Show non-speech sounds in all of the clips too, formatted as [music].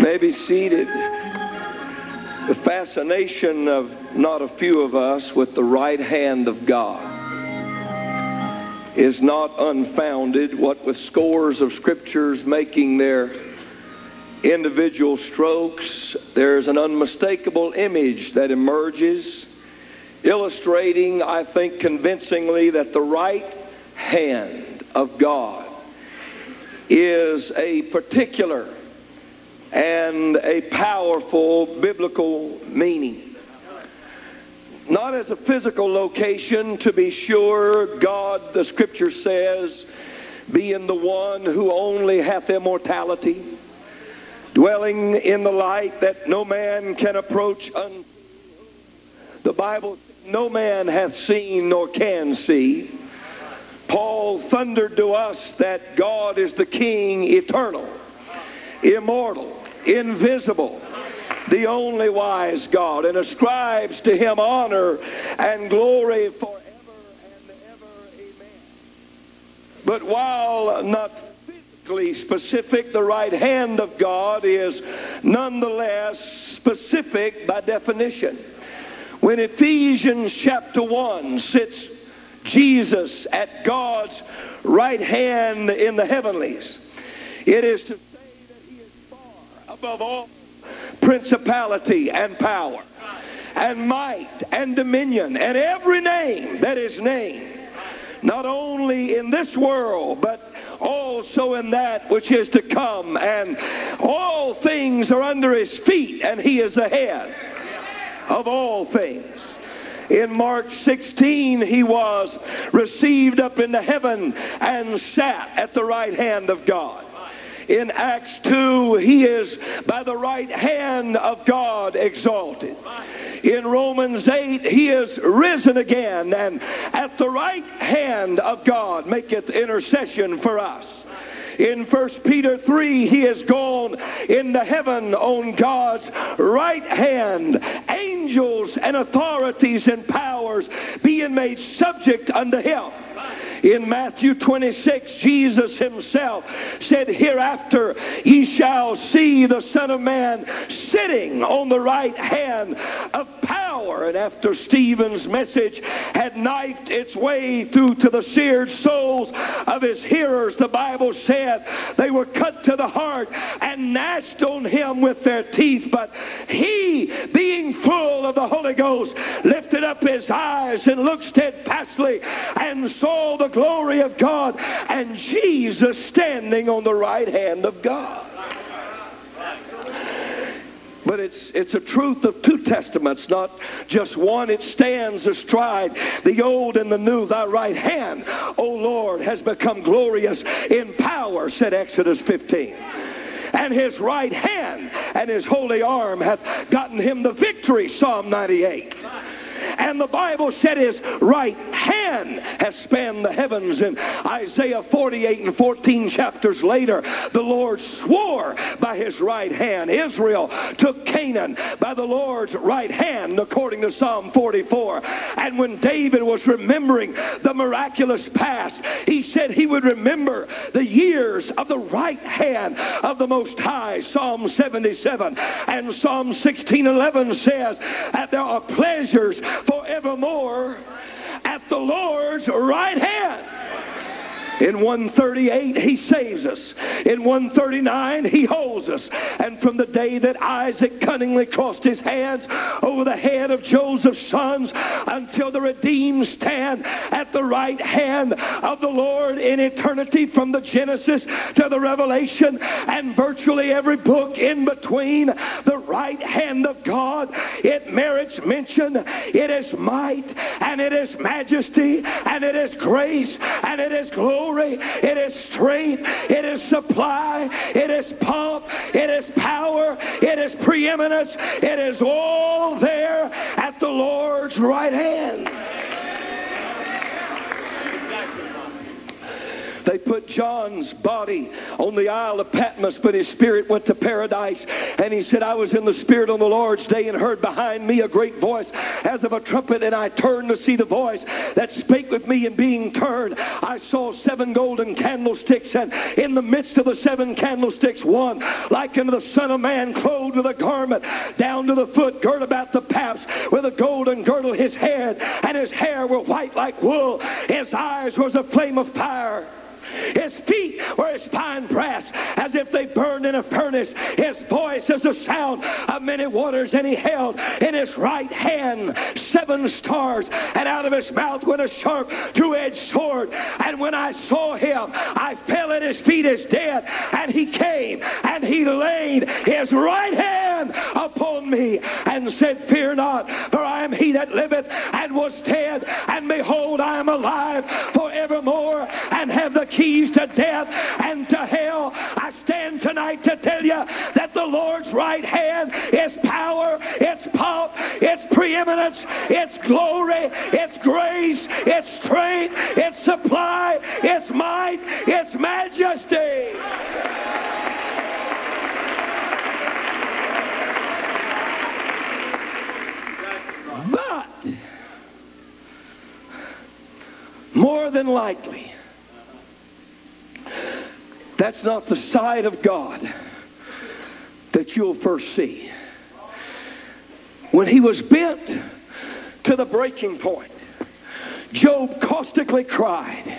may be seated. The fascination of not a few of us with the right hand of God is not unfounded, what with scores of scriptures making their individual strokes, there's an unmistakable image that emerges, illustrating, I think, convincingly that the right hand of God is a particular and a powerful biblical meaning. Not as a physical location, to be sure, God, the scripture says, being the one who only hath immortality, dwelling in the light that no man can approach. Un- the Bible, no man hath seen nor can see. Paul thundered to us that God is the King eternal, immortal, invisible, the only wise God, and ascribes to him honor and glory forever and ever. Amen. But while not physically specific, the right hand of God is nonetheless specific by definition. When Ephesians chapter 1 sits Jesus at God's right hand in the heavenlies, it is to above all principality and power and might and dominion and every name that is named, not only in this world, but also in that which is to come. And all things are under his feet, and he is the head of all things. In Mark 16, he was received up into heaven and sat at the right hand of God. In Acts 2, he is by the right hand of God exalted. In Romans 8, he is risen again and at the right hand of God maketh intercession for us. In 1 Peter 3, he is gone into heaven on God's right hand. Angels and authorities and powers being made subject unto him. In Matthew 26, Jesus himself said, Hereafter ye shall see the Son of Man sitting on the right hand of power. And after Stephen's message had knifed its way through to the seared souls of his hearers, the Bible said they were cut to the heart and gnashed on him with their teeth. But he, being full of the Holy Ghost, lifted up his eyes and looked steadfastly and saw the glory of God and Jesus standing on the right hand of God. But it's, it's a truth of two testaments, not just one. It stands astride the old and the new. Thy right hand, O Lord, has become glorious in power, said Exodus 15 and his right hand and his holy arm hath gotten him the victory, Psalm 98. And the Bible said his right hand has spanned the heavens. In Isaiah 48 and 14 chapters later, the Lord swore by his right hand. Israel took Canaan by the Lord's right hand, according to Psalm 44. And when David was remembering the miraculous past, he said he would remember the years of the right hand of the Most High, Psalm 77. And Psalm 16:11 says that there are pleasures forevermore at the Lord's right hand. In 138, he saves us. In 139, he holds us. And from the day that Isaac cunningly crossed his hands over the head of Joseph's sons until the redeemed stand at the right hand of the Lord in eternity from the Genesis to the Revelation and virtually every book in between, the right hand of God, it merits mention. It is might and it is majesty and it is grace and it is glory glory, it is strength, it is supply, it is pomp, it is power, it is preeminence, it is all there at the Lord's right hand. They put John's body on the Isle of Patmos, but his spirit went to paradise. And he said, I was in the Spirit on the Lord's day and heard behind me a great voice as of a trumpet. And I turned to see the voice that spake with me. And being turned, I saw seven golden candlesticks. And in the midst of the seven candlesticks, one like unto the Son of Man, clothed with a garment down to the foot, girt about the paps with a golden girdle. His head and his hair were white like wool. His eyes was a flame of fire. His feet were as fine brass, as if they burned in a furnace. His voice as the sound of many waters, and he held in his right hand seven stars, and out of his mouth went a sharp two-edged sword. And when I saw him, I fell at his feet as dead, and he came and he laid his right hand upon me and said, Fear not, for I am he that liveth and was dead, and behold, I am alive forevermore, and have the keys to death and to hell. I stand tonight to tell you that the Lord's right hand is power, it's pomp, it's preeminence, it's glory, it's grace, it's strength, it's supply, it's might, it's majesty. But more than likely, that's not the side of God that you'll first see. When he was bent to the breaking point, Job caustically cried,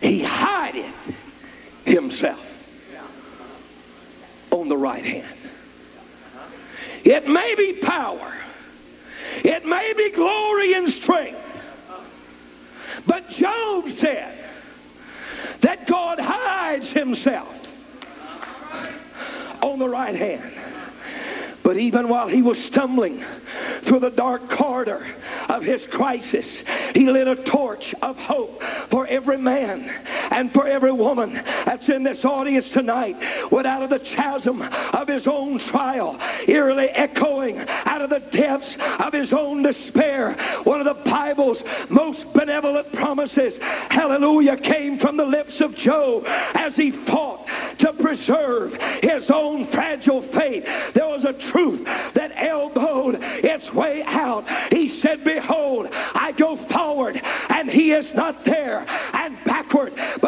He hideth himself on the right hand. It may be power, it may be glory and strength, but Job said, that God hides himself on the right hand. But even while he was stumbling through the dark corridor of his crisis, he lit a torch of hope for every man and for every woman that's in this audience tonight. What out of the chasm of his own trial, eerily echoing out of the depths of his own despair, one of the Bible's most benevolent promises, hallelujah, came from the lips of Job as he fought to preserve his own fragile faith. There was a truth that elbowed its way out. He said, Behold, I go forward, and he is not there, and backward, but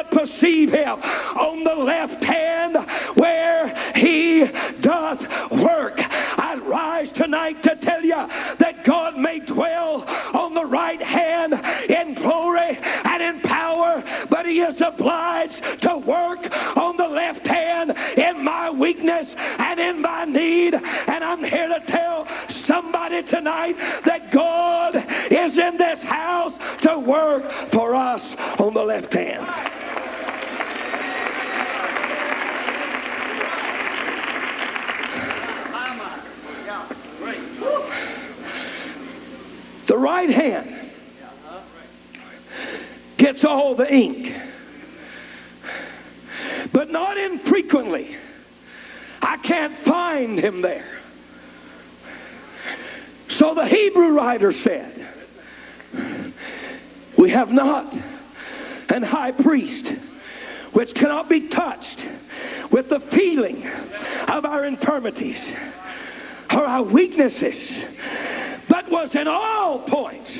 Cannot perceive him on the left hand where he doth work. I rise tonight to tell you that God may dwell on the right hand in glory and in power, but he is obliged to work on the left hand in my weakness and in my need. And I'm here to tell somebody tonight that God is in this house to work for us on the left hand. The right hand gets all the ink, but not infrequently. I can't find him there. So the Hebrew writer said, We have not an high priest which cannot be touched with the feeling of our infirmities or our weaknesses, was in all points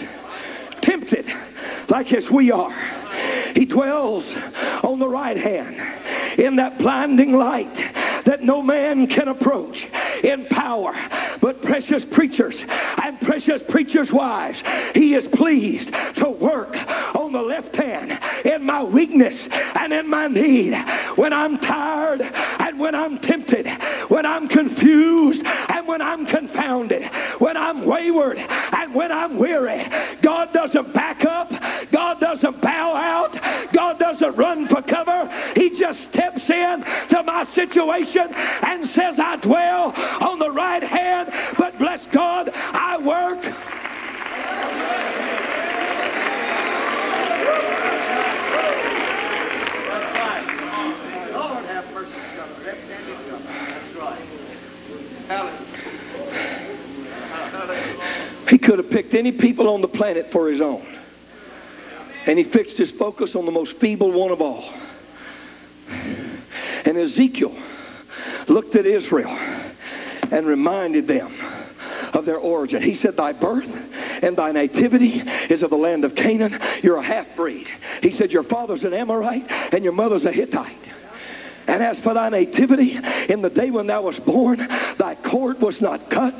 tempted like as we are. He dwells on the right hand in that blinding light that no man can approach in power but precious preachers and precious preachers' wives. He is pleased to work on the left hand in my weakness and in my need. When I'm tired and when I'm tempted, when I'm confused and when I'm confounded, when I'm wayward and when I'm weary, God doesn't back up. God doesn't bow out. God doesn't run for cover. He just steps in to my situation and says, I dwell on the right hand, but bless God, I work. He could have picked any people on the planet for his own. And he fixed his focus on the most feeble one of all. And Ezekiel looked at Israel and reminded them of their origin. He said, Thy birth and thy nativity is of the land of Canaan. You're a half breed. He said, Your father's an Amorite and your mother's a Hittite. And as for thy nativity, in the day when thou wast born, thy cord was not cut,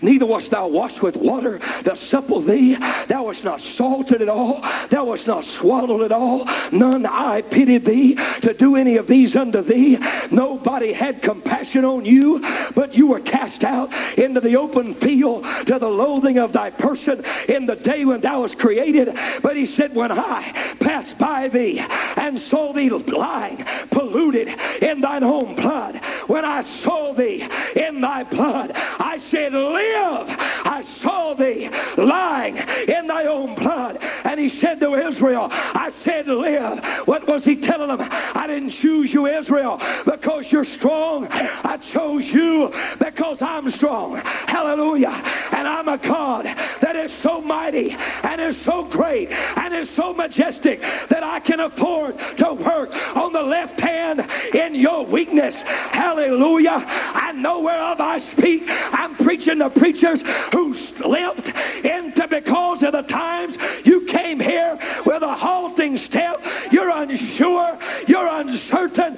neither wast thou washed with water to supple thee. Thou wast not salted at all, thou wast not swallowed at all. None I pitied thee to do any of these unto thee. Nobody had compassion on you, but you were cast out into the open field to the loathing of thy person in the day when thou was created. But he said, When I passed by thee and saw thee lying polluted in thine own blood. When I saw thee in thy blood, I said, Live. I saw thee lying in thy own blood. And he said to Israel, I said, Live. What was he telling them? I didn't choose you, Israel, because you're strong. I chose you because I'm strong. Hallelujah. And I'm a God that is so mighty and is so great and is so majestic that I can afford to work on the left hand in your weakness. Hallelujah. I know whereof I speak. I'm preaching to preachers who slipped into because of the times you came here with a halting step. You're unsure. You're uncertain.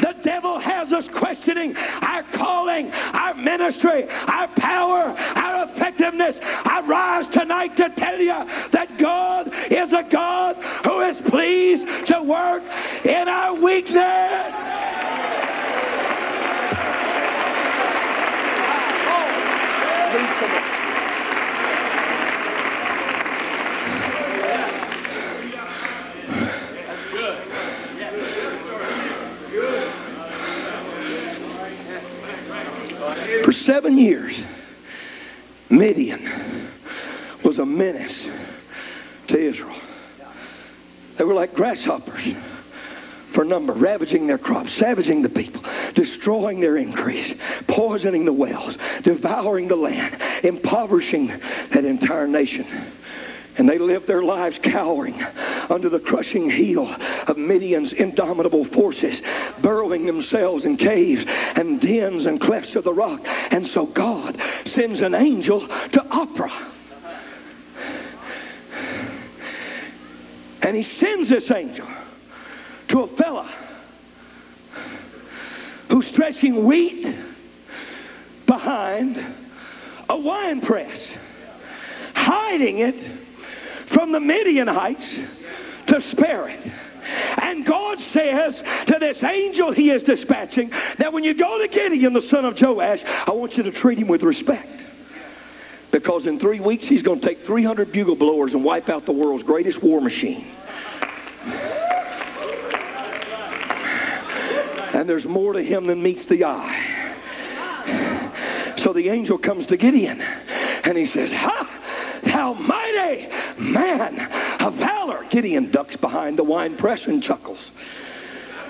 The devil has us questioning our calling, our ministry, our power, our effectiveness. I rise tonight to tell you that God is a God who is pleased to work in our weakness. For seven years, Midian was a menace to Israel. They were like grasshoppers for number, ravaging their crops, savaging the people, destroying their increase, poisoning the wells, devouring the land, impoverishing that entire nation. And they lived their lives cowering under the crushing heel of Midian's indomitable forces, burrowing themselves in caves and dens and clefts of the rock. And so God sends an angel to Ophrah. And he sends this angel to a fella who's stretching wheat behind a wine press, hiding it from the Midianites to spare it. And God says to this angel he is dispatching that when you go to Gideon, the son of Joash, I want you to treat him with respect. Because in three weeks he's going to take 300 bugle blowers and wipe out the world's greatest war machine. And there's more to him than meets the eye. So the angel comes to Gideon and he says, Ha! Thou mighty man of valor. Gideon ducks behind the wine press and chuckles.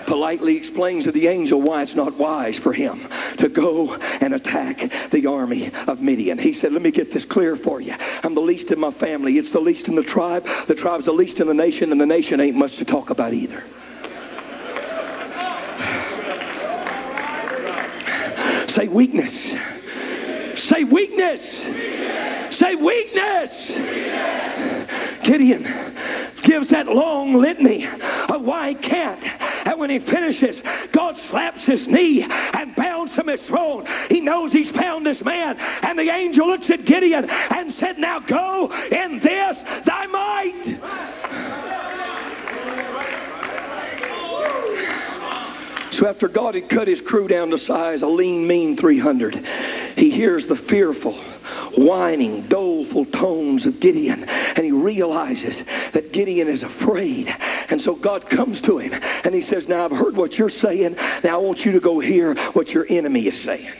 Politely explains to the angel why it's not wise for him to go and attack the army of Midian. He said, Let me get this clear for you. I'm the least in my family. It's the least in the tribe. The tribe's the least in the nation, and the nation ain't much to talk about either. [sighs] Say weakness. Say weakness. Say weakness. Gideon gives that long litany of why he can't. And when he finishes, God slaps his knee and bounds from his throne. He knows he's found this man. And the angel looks at Gideon and said, Now go in this thy might. So after God had cut his crew down to size, a lean, mean 300, he hears the fearful, whining, doleful tones of Gideon, and he realizes that Gideon is afraid. And so God comes to him, and he says, now I've heard what you're saying. Now I want you to go hear what your enemy is saying.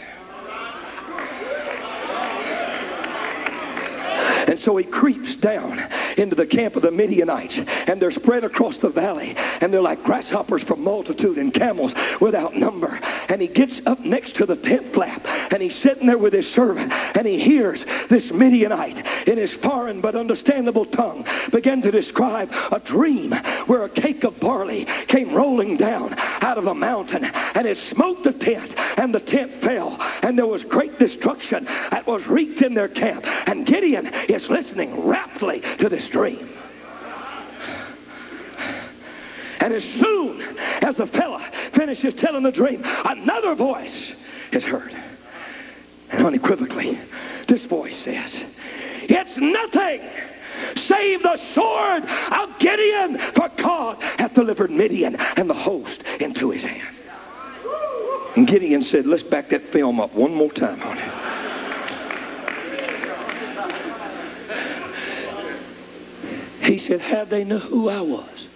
And so he creeps down into the camp of the Midianites, and they're spread across the valley, and they're like grasshoppers from multitude and camels without number. And he gets up next to the tent flap, and he's sitting there with his servant, and he hears this Midianite in his foreign but understandable tongue begin to describe a dream where a cake of barley came rolling down out of a mountain, and it smote the tent, and the tent fell, and there was great destruction that was wreaked in their camp. And Gideon is listening raptly to this dream. And as soon as the fella finishes telling the dream, another voice is heard. And unequivocally, this voice says, It's nothing save the sword of Gideon, for God hath delivered Midian and the host into his hand. And Gideon said, Let's back that film up one more time on it. He said, How they know who I was?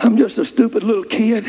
I'm just a stupid little kid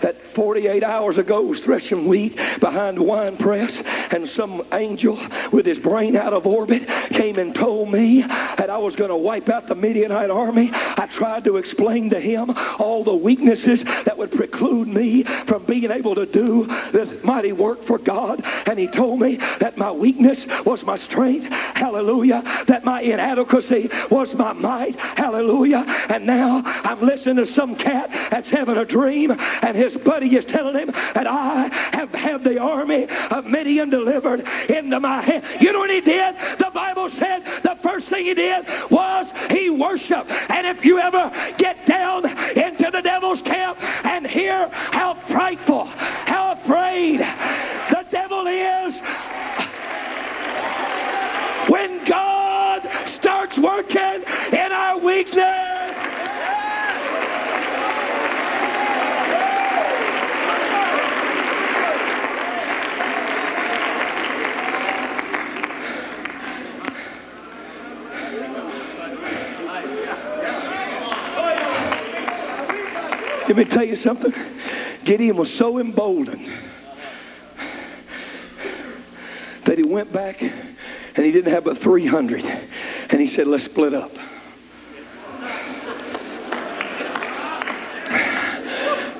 that 48 hours ago was threshing wheat behind the wine press, and some angel with his brain out of orbit came and told me that I was going to wipe out the Midianite army. I tried to explain to him all the weaknesses that would preclude me from being able to do this mighty work for God, and he told me that my weakness was my strength. Hallelujah. That my inadequacy was my might. Hallelujah. And now I'm listening to some cat that's having a dream, and his buddy is telling him that I have had the army of Midian delivered into my hand. You know what he did? The Bible said the first thing he did was he worshiped. And if you ever get down into the devil's camp and hear how frightful, how afraid the devil is, when God starts working in our weakness, Let me tell you something. Gideon was so emboldened that he went back and he didn't have but 300. And he said, let's split up.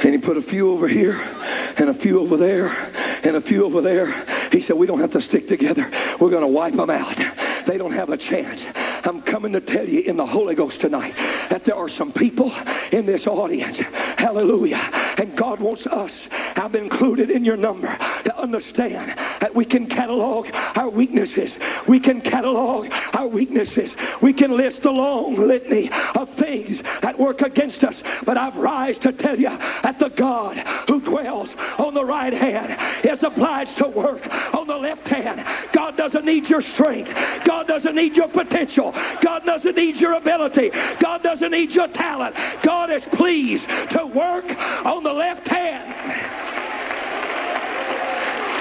And he put a few over here and a few over there and a few over there. He said, we don't have to stick together. We're going to wipe them out. They don't have a chance. I'm coming to tell you in the Holy Ghost tonight that there are some people in this audience. Hallelujah. And God wants us, I'm included in your number, to understand that we can catalog our weaknesses. We can catalog our weaknesses. We can list a long litany of things that work against us. But I've rise to tell you that the God who dwells on the right hand is obliged to work on the left hand. God doesn't need your strength. God doesn't need your potential. God doesn't need your ability. God doesn't need your talent. God is pleased to work on the left hand.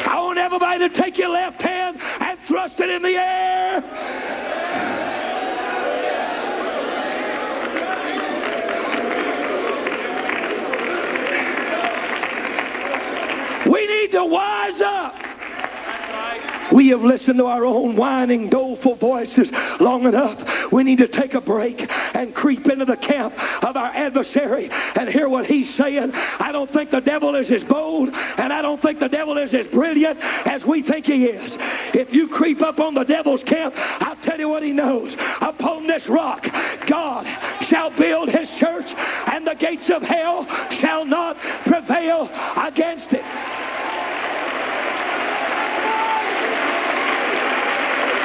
I want everybody to take your left hand and thrust it in the air. We need to wise up. We have listened to our own whining, doleful voices long enough. We need to take a break and creep into the camp of our adversary and hear what he's saying. I don't think the devil is as bold and I don't think the devil is as brilliant as we think he is. If you creep up on the devil's camp, I'll tell you what he knows. Upon this rock, God shall build his church and the gates of hell shall not prevail against it.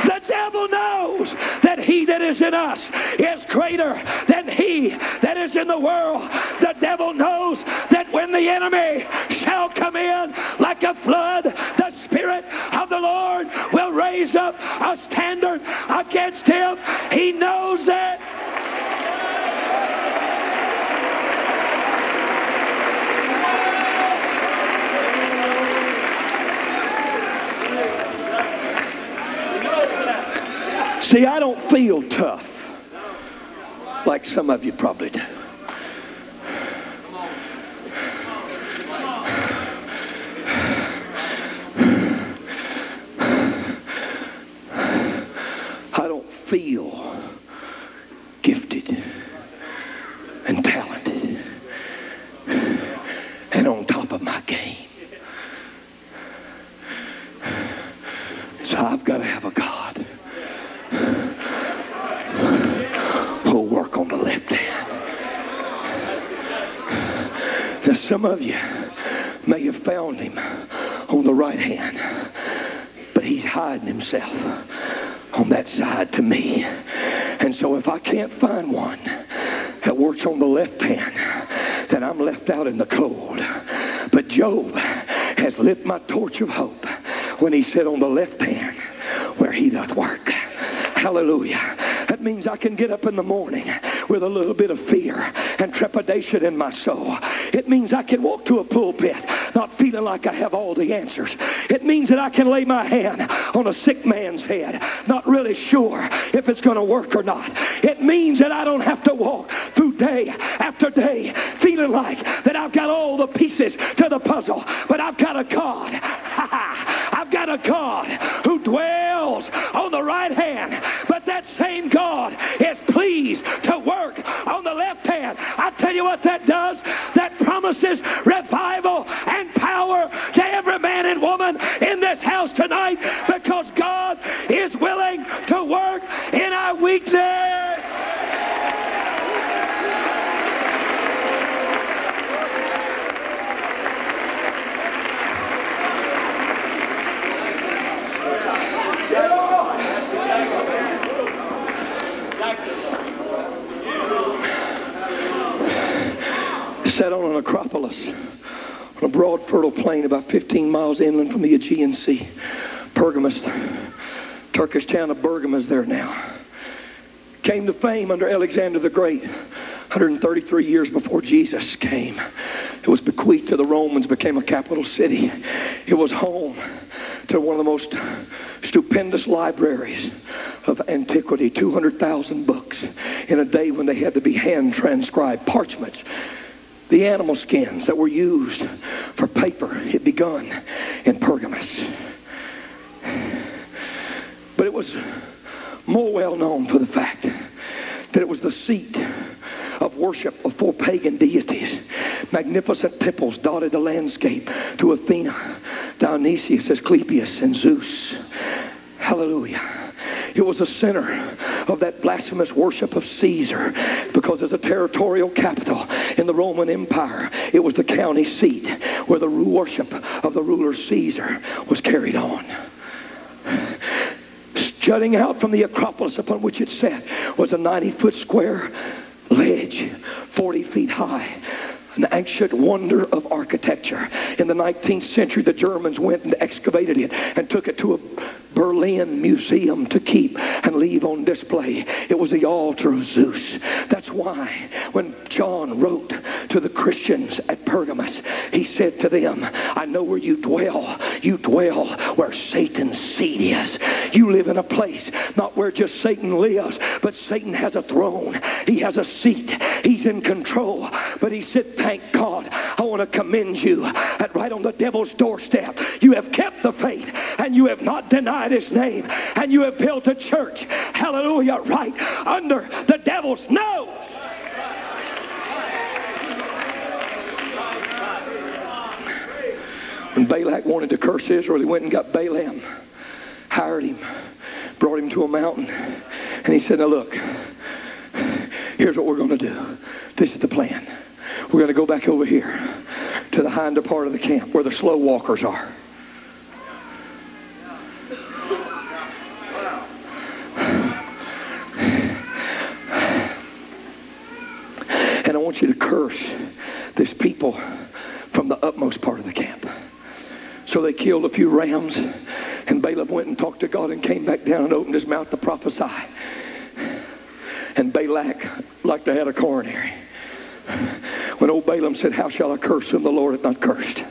The devil knows that he that is in us is greater than he that is in the world. The devil knows that when the enemy shall come in like a flood, the Spirit of the Lord will raise up a standard against him. He knows that. See, I don't feel tough like some of you probably do. I don't feel some of you may have found him on the right hand, but he's hiding himself on that side to me. And so if I can't find one that works on the left hand, then I'm left out in the cold. But Job has lit my torch of hope when he said on the left hand where he doth work. Hallelujah. That means I can get up in the morning with a little bit of fear and trepidation in my soul. It means I can walk to a pulpit not feeling like I have all the answers. It means that I can lay my hand on a sick man's head, not really sure if it's going to work or not. It means that I don't have to walk through day after day feeling like that I've got all the pieces to the puzzle, but I've got a God. [laughs] I've got a God left. I tell you what that does. That promises revival and power to every man and woman in this house tonight on a broad, fertile plain about 15 miles inland from the Aegean Sea. Pergamus, Turkish town of Bergama is there now. Came to fame under Alexander the Great, 133 years before Jesus came. It was bequeathed to the Romans, became a capital city. It was home to one of the most stupendous libraries of antiquity, 200,000 books in a day when they had to be hand transcribed parchments the animal skins that were used for paper had begun in Pergamus. But it was more well known for the fact that it was the seat of worship of four pagan deities. Magnificent temples dotted the landscape to Athena, Dionysius, Asclepius, and Zeus. Hallelujah. It was a center of that blasphemous worship of Caesar because as a territorial capital in the Roman Empire, it was the county seat where the worship of the ruler Caesar was carried on. Jutting out from the Acropolis upon which it sat was a 90 foot square ledge, 40 feet high an ancient wonder of architecture. In the 19th century, the Germans went and excavated it and took it to a Berlin museum to keep and leave on display. It was the altar of Zeus. That's why when John wrote to the Christians at Pergamus, he said to them, I know where you dwell. You dwell where Satan's seat is. You live in a place not where just Satan lives, but Satan has a throne. He has a seat. He's in control. But he said, thank God. I want to commend you that right on the devil's doorstep, you have kept the faith and you have not denied his name and you have built a church. Hallelujah. Right under the devil's nose. When Balak wanted to curse Israel, he went and got Balaam, hired him, brought him to a mountain, and he said, Now look, here's what we're going to do. This is the plan. We're going to go back over here to the hinder part of the camp where the slow walkers are. And I want you to curse this people from the utmost part of the camp. So they killed a few rams, and Balaam went and talked to God and came back down and opened his mouth to prophesy. And Balak, like they had a coronary. When old Balaam said, How shall I curse whom the Lord hath not cursed?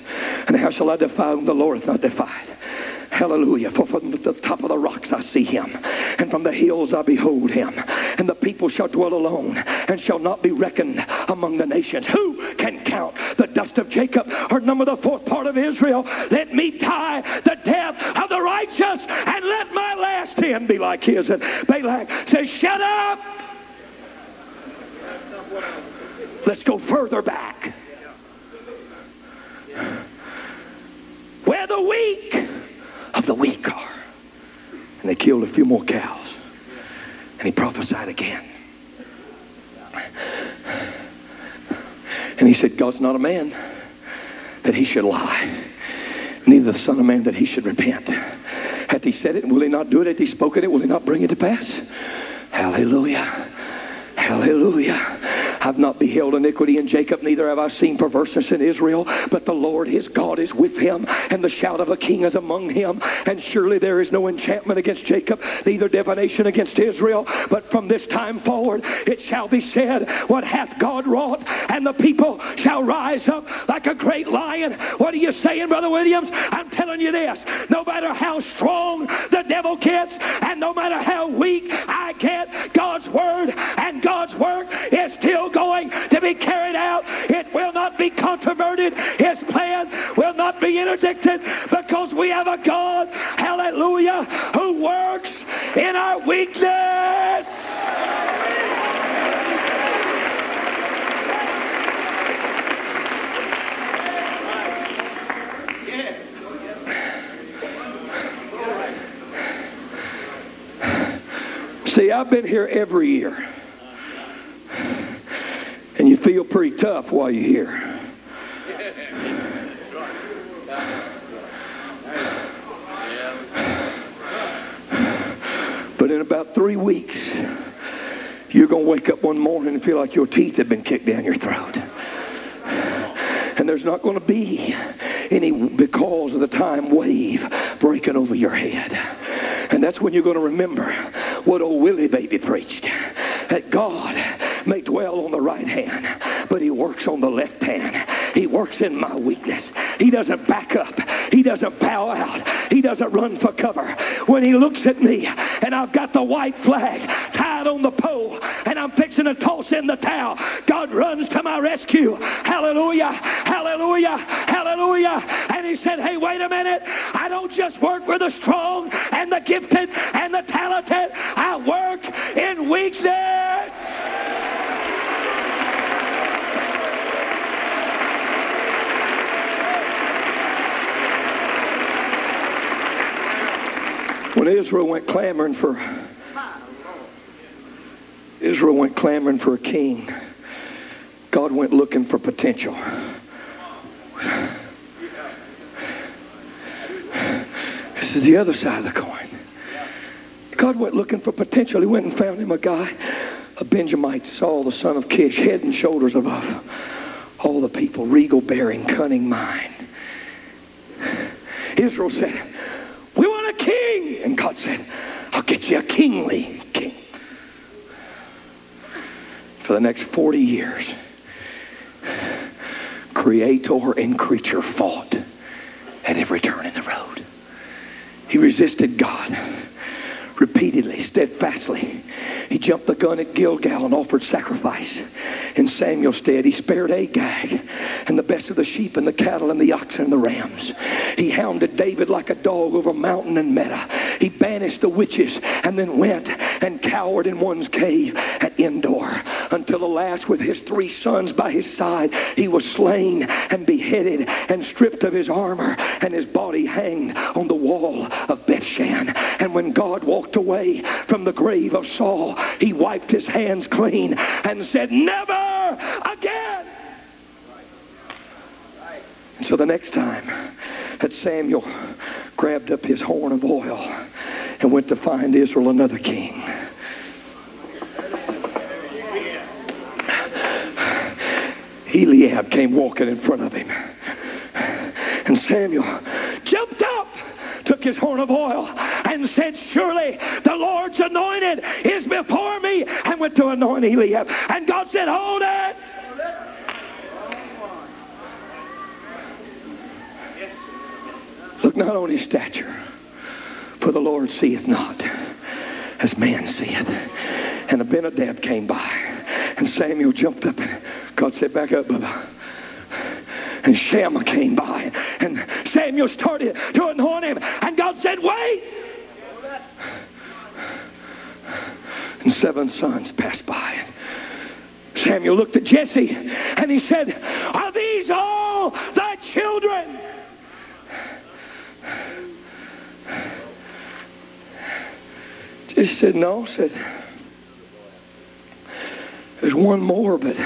And how shall I defy whom the Lord hath not defied? Hallelujah. For from the top of the rocks I see him, and from the hills I behold him. And the people shall dwell alone, and shall not be reckoned among the nations. Who can count the dust of Jacob, or number the fourth part of Israel? Let me die the death of the righteous, and let my last end be like his. And Balak says, Shut up! Let's go further back. Where the weak of the weak car. And they killed a few more cows. And he prophesied again. And he said, God's not a man that he should lie, neither the Son of Man that he should repent. Hath he said it, will he not do it? Hath he spoken it, will he not bring it to pass? Hallelujah. Hallelujah. I've not beheld iniquity in Jacob, neither have I seen perverseness in Israel. But the Lord his God is with him, and the shout of a king is among him. And surely there is no enchantment against Jacob, neither divination against Israel. But from this time forward it shall be said, What hath God wrought? And the people shall rise up like a great lion. What are you saying, Brother Williams? I'm telling you this. No matter how strong the devil gets, and no matter how weak I get, God's word and God's work is still going to be carried out. It will not be controverted. His plan will not be interdicted because we have a God, hallelujah, who works in our weakness. See, I've been here every year. Feel pretty tough while you're here. But in about three weeks, you're going to wake up one morning and feel like your teeth have been kicked down your throat. And there's not going to be any because of the time wave breaking over your head. And that's when you're going to remember what old Willie Baby preached. That God may dwell on the right hand, but he works on the left hand. He works in my weakness. He doesn't back up. He doesn't bow out. He doesn't run for cover. When he looks at me and I've got the white flag tied on the pole and I'm fixing to toss in the towel, God runs to my rescue. Hallelujah. Hallelujah. Hallelujah. And he said, hey, wait a minute. I don't just work with the strong and the gifted and the talented. I work in weakness. When Israel went clamoring for Israel went clamoring for a king, God went looking for potential. This is the other side of the coin. God went looking for potential. He went and found him a guy, a Benjamite, Saul, the son of Kish, head and shoulders above all the people, regal bearing, cunning mind. Israel said, And God said, I'll get you a kingly king. For the next 40 years, creator and creature fought at every turn in the road. He resisted God repeatedly, steadfastly. He jumped the gun at Gilgal and offered sacrifice in Samuel's stead. He spared Agag and the best of the sheep and the cattle and the oxen and the rams. He hounded David like a dog over mountain and meadow. He banished the witches and then went and cowered in one's cave at Endor until the last with his three sons by his side he was slain and beheaded and stripped of his armor and his body hanged on the wall of Bethshan. And when God walked away from the grave of Saul, he wiped his hands clean and said, never again. And so the next time that Samuel grabbed up his horn of oil and went to find Israel another king. Eliab came walking in front of him. And Samuel jumped up, took his horn of oil, and said, Surely the Lord's anointed is before me, and went to anoint Eliab. And God said, Hold it. Look not on his stature, for the Lord seeth not as man seeth. And Abinadab came by, and Samuel jumped up, and God said, Back up, Bubba. And Shammah came by, and Samuel started to anoint him, and God said, Wait. And seven sons passed by. Samuel looked at Jesse, and he said, Are these all thy children? She said, no. said, there's one more, but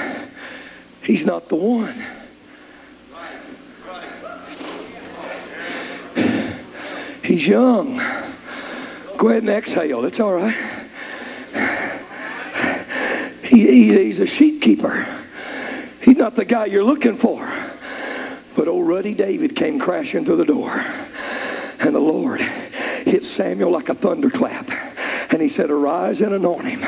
he's not the one. He's young. Go ahead and exhale. It's all right. He, he, he's a sheep keeper. He's not the guy you're looking for. But old Ruddy David came crashing through the door. And the Lord hit Samuel like a thunderclap. And he said, Arise and anoint him,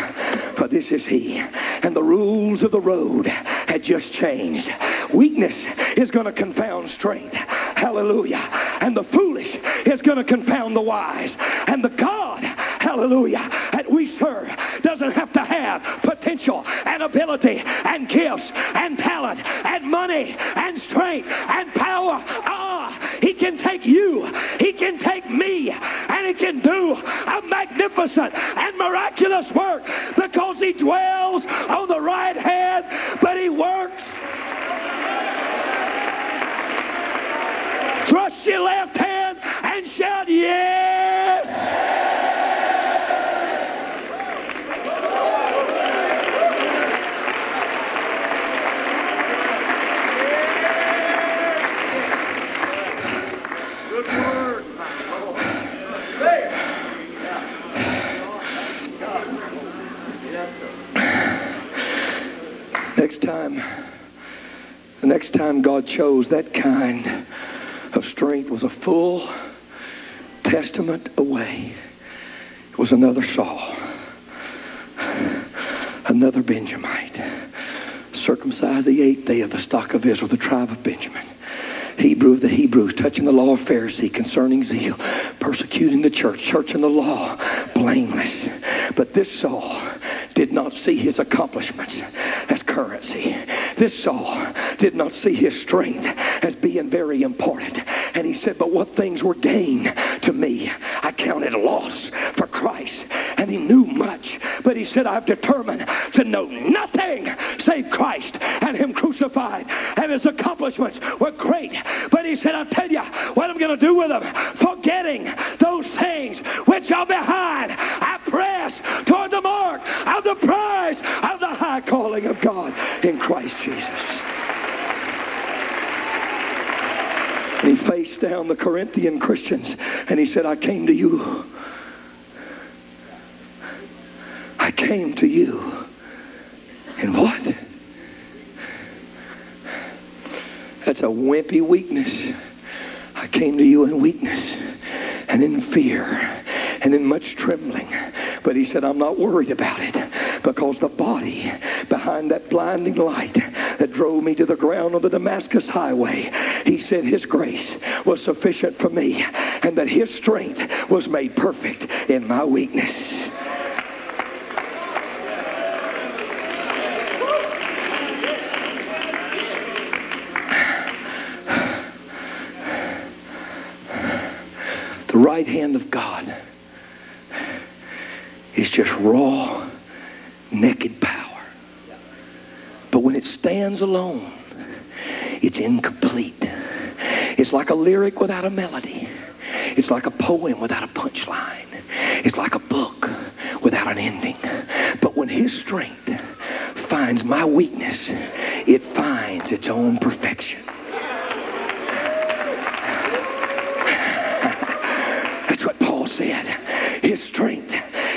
for this is he. And the rules of the road had just changed. Weakness is going to confound strength. Hallelujah. And the foolish is going to confound the wise. And the God, hallelujah, that we serve doesn't have to have potential and ability and gifts and talent and money and strength and power. He can take you. He can take me. And he can do a magnificent and miraculous work because he dwells on the right hand, but he works Thrust your left hand and shout, Yes! God chose that kind of strength was a full testament away. It was another Saul, another Benjamite, circumcised the eighth day of the stock of Israel, the tribe of Benjamin. Hebrew of the Hebrews, touching the law of Pharisee, concerning zeal, persecuting the church, and the law, blameless. But this Saul did not see his accomplishments as currency. This Saul did not see his strength as being very important. And he said, but what things were gain to me, I counted loss for Christ. And he knew much, but he said, I've determined to know nothing save Christ and him crucified. And his accomplishments were great. But he said, I'll tell you what I'm going to do with them. Forgetting those things which are behind, I press toward the mark of the prize of the high calling of God in Christ Jesus. And he faced down the Corinthian Christians and he said, I came to you. I came to you. And what? That's a wimpy weakness. I came to you in weakness and in fear and in much trembling. But he said, I'm not worried about it because the body behind that blinding light that drove me to the ground on the Damascus highway, he said his grace was sufficient for me and that his strength was made perfect in my weakness. The right hand of God is just raw, naked power. But when it stands alone, it's incomplete. It's like a lyric without a melody. It's like a poem without a punchline. It's like a book without an ending. But when his strength finds my weakness, it finds its own perfection. [laughs] That's what Paul said. His strength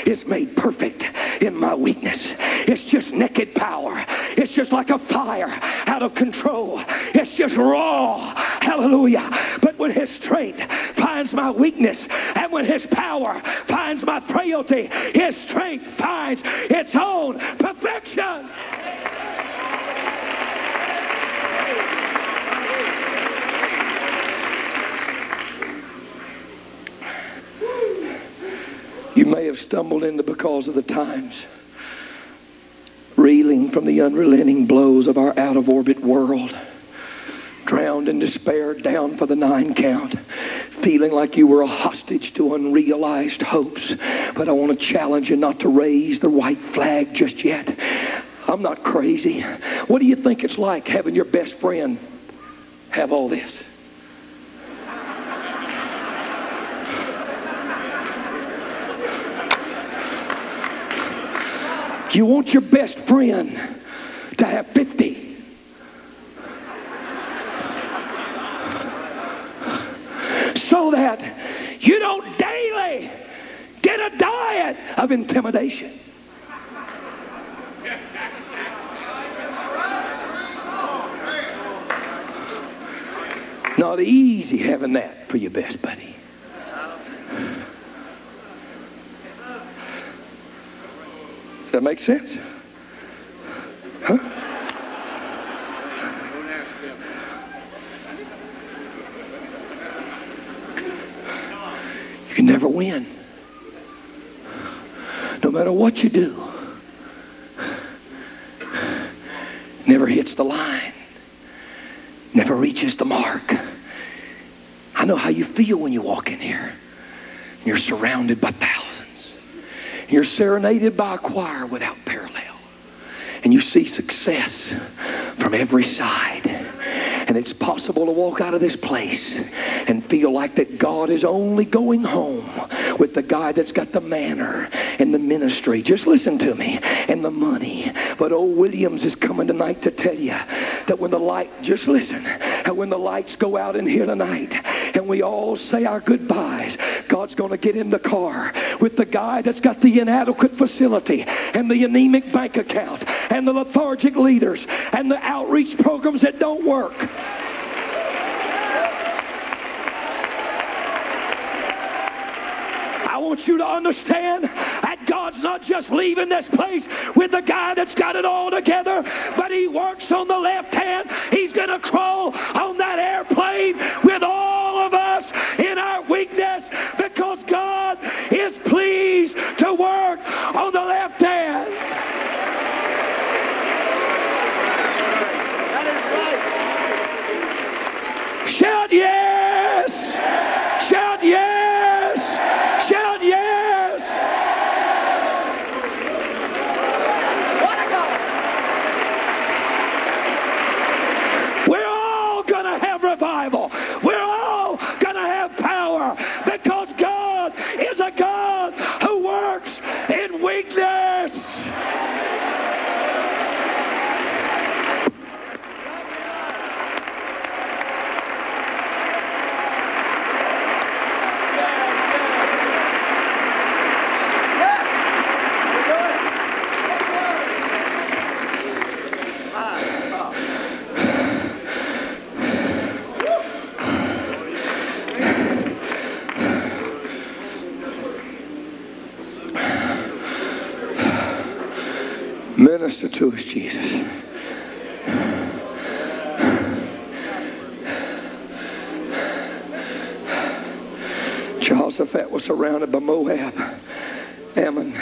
is made perfect in my weakness. It's just naked power. It's just like a fire out of control. It's just raw. Hallelujah. But when his strength finds my weakness and when his power finds my frailty, his strength finds its own perfection. May have stumbled into because of the times. Reeling from the unrelenting blows of our out of orbit world. Drowned in despair, down for the nine count. Feeling like you were a hostage to unrealized hopes. But I want to challenge you not to raise the white flag just yet. I'm not crazy. What do you think it's like having your best friend have all this? You want your best friend to have 50. So that you don't daily get a diet of intimidation. Not easy having that for your best buddy. Does that make sense? Huh? You can never win. No matter what you do, never hits the line, never reaches the mark. I know how you feel when you walk in here. You're surrounded by thousands. You're serenaded by a choir without parallel. And you see success from every side. And it's possible to walk out of this place and feel like that God is only going home with the guy that's got the manner and the ministry. Just listen to me. And the money. But old Williams is coming tonight to tell you that when the light, just listen, that when the lights go out in here tonight and we all say our goodbyes, God's going to get in the car with the guy that's got the inadequate facility and the anemic bank account and the lethargic leaders and the outreach programs that don't work. I want you to understand that God's not just leaving this place with the guy that's got it all together, but he works on the left hand. He's going to crawl on that airplane with all of us in our weakness because God is pleased to work on the left hand. Shout yes! Shout yes! Shout yes! We're all going to have revival. We're all going to have power because God is a God who works in weakness. To us, Jesus. Jehoshaphat was surrounded by Moab, Ammon,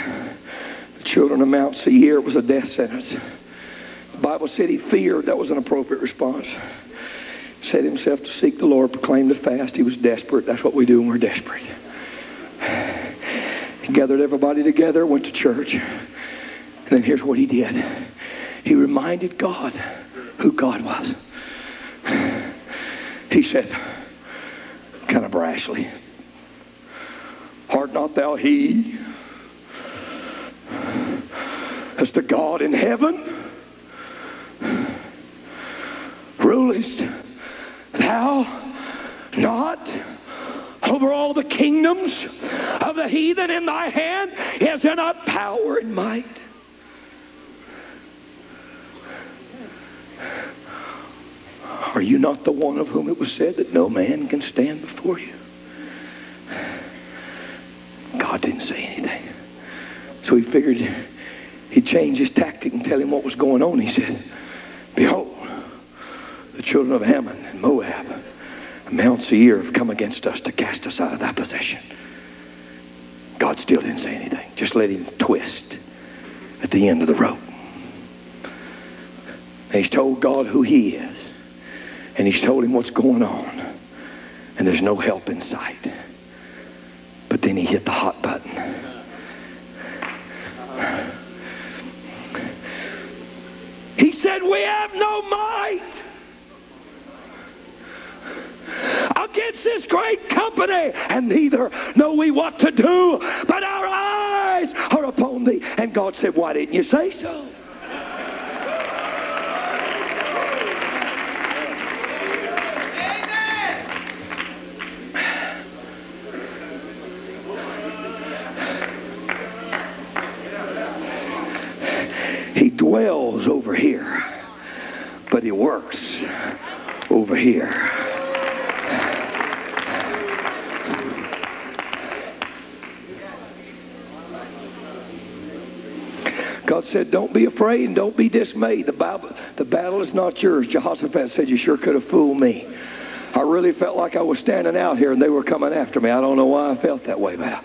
the children of Mount Seir. It was a death sentence. The Bible said he feared. That was an appropriate response. Set himself to seek the Lord, proclaimed the fast. He was desperate. That's what we do when we're desperate. He gathered everybody together, went to church. And then here's what he did. He reminded God who God was. He said, kind of brashly, Art not thou he as the God in heaven? Rulest thou not over all the kingdoms of the heathen in thy hand? Is there not power and might? Are you not the one of whom it was said that no man can stand before you? God didn't say anything. So he figured he'd change his tactic and tell him what was going on. He said, Behold, the children of Ammon and Moab and Mount Seir have come against us to cast us out of thy possession. God still didn't say anything. Just let him twist at the end of the rope. And he's told God who he is. He's told him what's going on. And there's no help in sight. But then he hit the hot button. He said, We have no might against this great company, and neither know we what to do, but our eyes are upon thee. And God said, Why didn't you say so? Over here, but he works over here. God said, Don't be afraid and don't be dismayed. The, Bible, the battle is not yours. Jehoshaphat said, You sure could have fooled me. I really felt like I was standing out here and they were coming after me. I don't know why I felt that way, but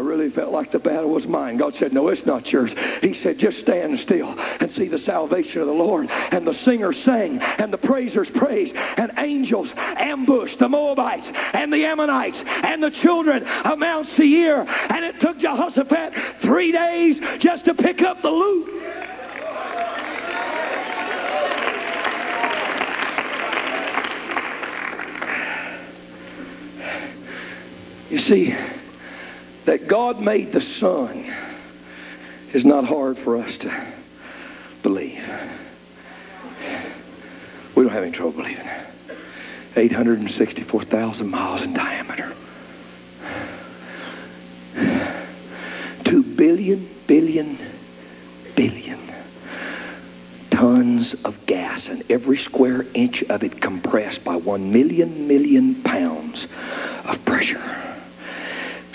I really felt like the battle was mine. God said, No, it's not yours. He said, Just stand still and see the salvation of the Lord. And the singers sang, and the praisers praised, and angels ambushed the Moabites and the Ammonites and the children of Mount Seir. And it took Jehoshaphat three days just to pick up the loot. You see, that God made the sun is not hard for us to believe. We don't have any trouble believing it. 864,000 miles in diameter. 2 billion, billion, billion tons of gas, and every square inch of it compressed by 1 million, million pounds of pressure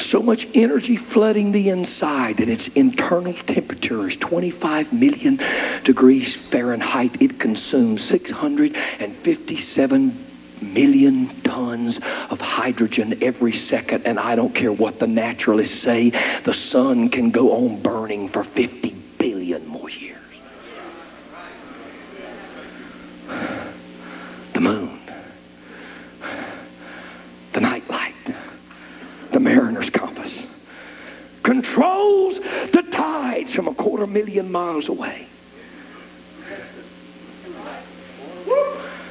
so much energy flooding the inside that its internal temperature is 25 million degrees Fahrenheit. It consumes 657 million tons of hydrogen every second. And I don't care what the naturalists say, the sun can go on burning for 50 billion more years. The moon, the nightlight, the mariner's compass, controls the tides from a quarter million miles away.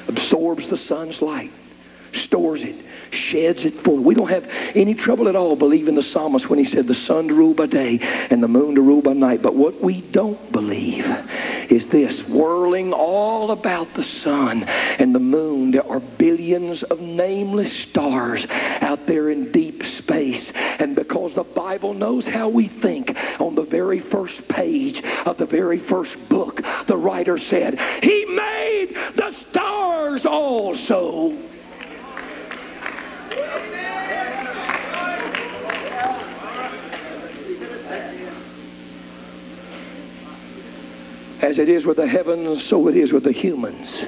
Absorbs the sun's light, stores it, sheds it forth. We don't have any trouble at all believing the psalmist when he said the sun to rule by day and the moon to rule by night. But what we don't believe is this whirling all about the sun and the moon. There are billions of nameless stars out there in deep space. And because the Bible knows how we think, on the very first page of the very first book, the writer said, He made the stars also. As it is with the heavens, so it is with the humans.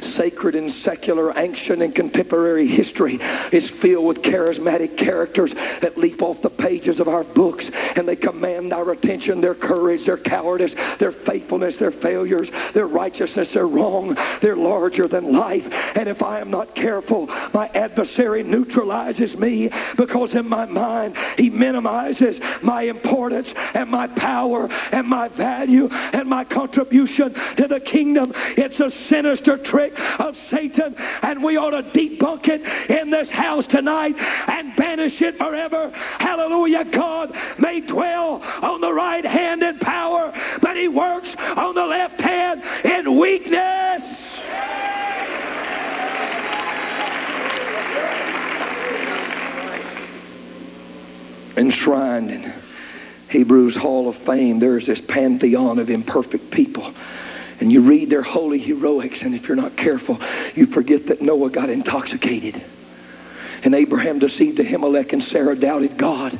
Sacred and secular, ancient and contemporary history is filled with charismatic characters that leap off the pages of our books and they command our attention, their courage, their cowardice, their faithfulness, their failures, their righteousness, their wrong. They're larger than life. And if I am not careful, my adversary neutralizes me because in my mind he minimizes my importance and my power and my value and my contribution to the kingdom. It's a sinister trick of Satan, and we ought to debunk it in this house tonight and banish it forever. Hallelujah. God may dwell on the right hand in power, but he works on the left hand in weakness. Enshrined in Hebrews Hall of Fame, there's this pantheon of imperfect people. And you read their holy heroics, and if you're not careful, you forget that Noah got intoxicated. And Abraham deceived Abimelech, and Sarah doubted God.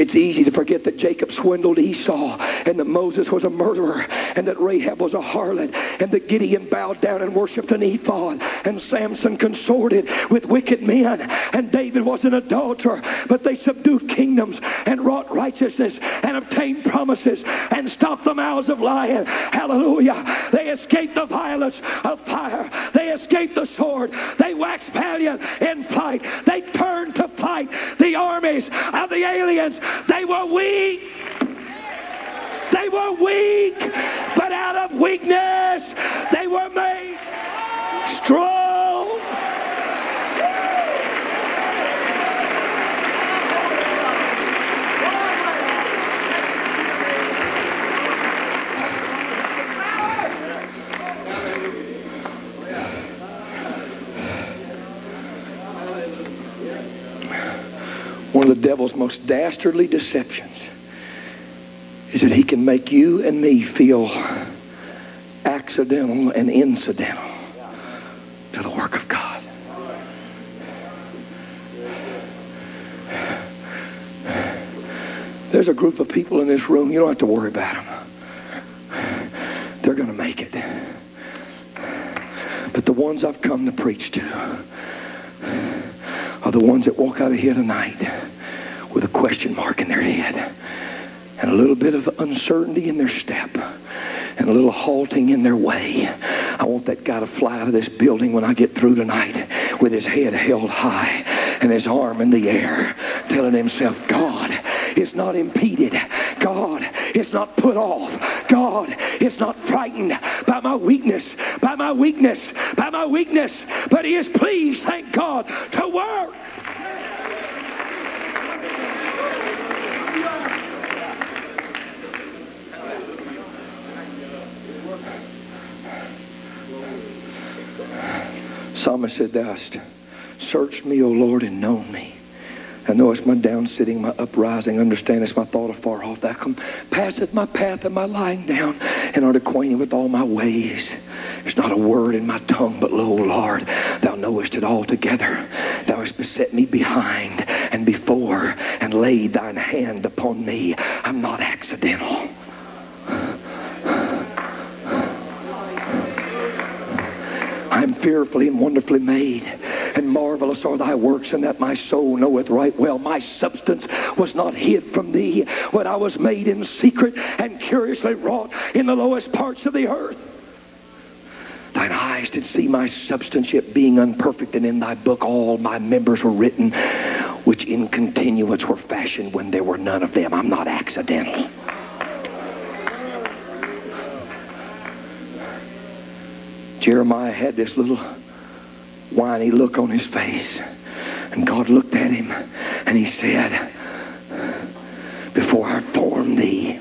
It's easy to forget that Jacob swindled Esau and that Moses was a murderer and that Rahab was a harlot and that Gideon bowed down and worshiped an ephod and Samson consorted with wicked men and David was an adulterer but they subdued kingdoms and wrought righteousness and obtained promises and stopped the mouths of lions. Hallelujah. They escaped the violence of fire. They escaped the sword. They waxed valiant in flight. They turned to fight the armies of the aliens. They were weak. They were weak, but out of weakness, they were made strong. Devil's most dastardly deceptions is that he can make you and me feel accidental and incidental to the work of God. There's a group of people in this room, you don't have to worry about them. They're going to make it. But the ones I've come to preach to are the ones that walk out of here tonight with a question mark in their head and a little bit of uncertainty in their step and a little halting in their way. I want that guy to fly out of this building when I get through tonight with his head held high and his arm in the air, telling himself, God is not impeded. God is not put off. God is not frightened by my weakness, by my weakness, by my weakness, but he is pleased, thank God, to work. Psalmist said, Thou hast searched me, O Lord, and known me. I know it's my down sitting, my uprising. Understand it's my thought afar off. Thou come passeth my path and my lying down, and art acquainted with all my ways. There's not a word in my tongue, but lo, Lord, thou knowest it altogether. Thou hast beset me behind and before, and laid thine hand upon me. I'm not accidental. I'm fearfully and wonderfully made. And marvelous are thy works, and that my soul knoweth right well. My substance was not hid from thee when I was made in secret and curiously wrought in the lowest parts of the earth. Thine eyes did see my substance, yet being unperfect, and in thy book all my members were written, which in continuance were fashioned when there were none of them. I'm not accidental. Jeremiah had this little whiny look on his face. And God looked at him and he said, Before I formed thee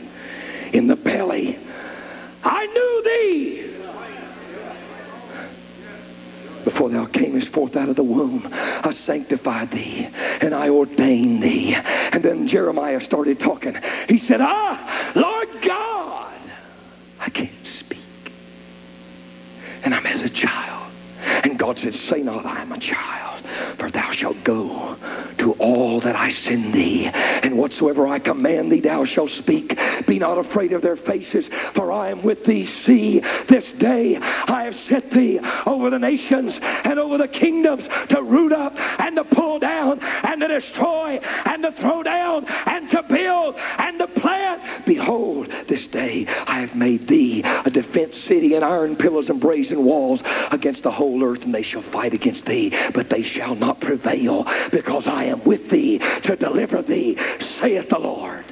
in the belly, I knew thee. Before thou camest forth out of the womb, I sanctified thee and I ordained thee. And then Jeremiah started talking. He said, Ah, Lord God, I can't speak. and I'm as a child. And God said, Say not, I am a child, for thou shalt go to all that I send thee. And whatsoever I command thee, thou shalt speak. Be not afraid of their faces, for I am with thee. See, this day I have set thee over the nations and over the kingdoms to root up and to pull down and to destroy and to throw down and to build and plant. Behold, this day I have made thee a defense city and iron pillars and brazen walls against the whole earth, and they shall fight against thee, but they shall not prevail, because I am with thee to deliver thee, saith the Lord.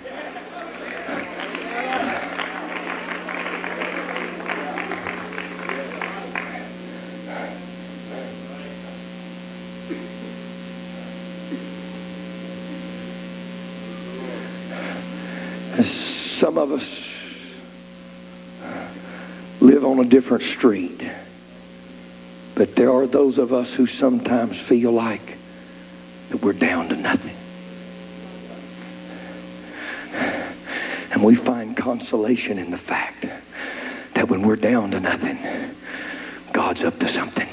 Some of us live on a different street. But there are those of us who sometimes feel like that we're down to nothing. And we find consolation in the fact that when we're down to nothing, God's up to something.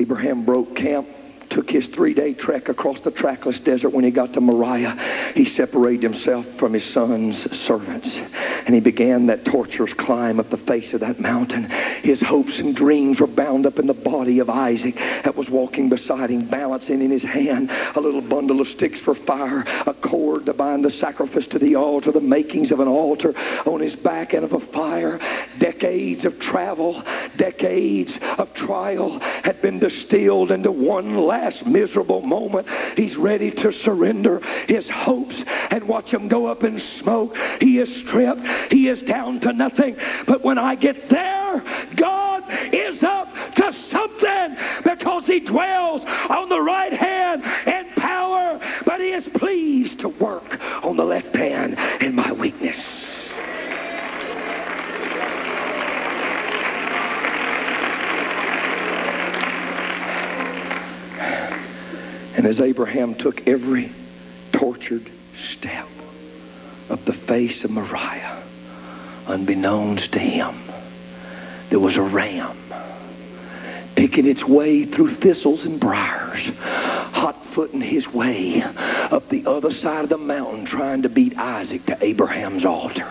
Abraham broke camp took his three-day trek across the trackless desert when he got to Moriah. He separated himself from his son's servants. And he began that torturous climb up the face of that mountain. His hopes and dreams were bound up in the body of Isaac that was walking beside him, balancing in his hand a little bundle of sticks for fire, a cord to bind the sacrifice to the altar, the makings of an altar on his back and of a fire. Decades of travel, decades of trial had been distilled into one last miserable moment. He's ready to surrender his hopes and watch them go up in smoke. He is stripped. He is down to nothing. But when I get there, God is up to something because he dwells on the right hand And as Abraham took every tortured step up the face of Moriah, unbeknownst to him, there was a ram picking its way through thistles and briars, hot footing his way up the other side of the mountain trying to beat Isaac to Abraham's altar.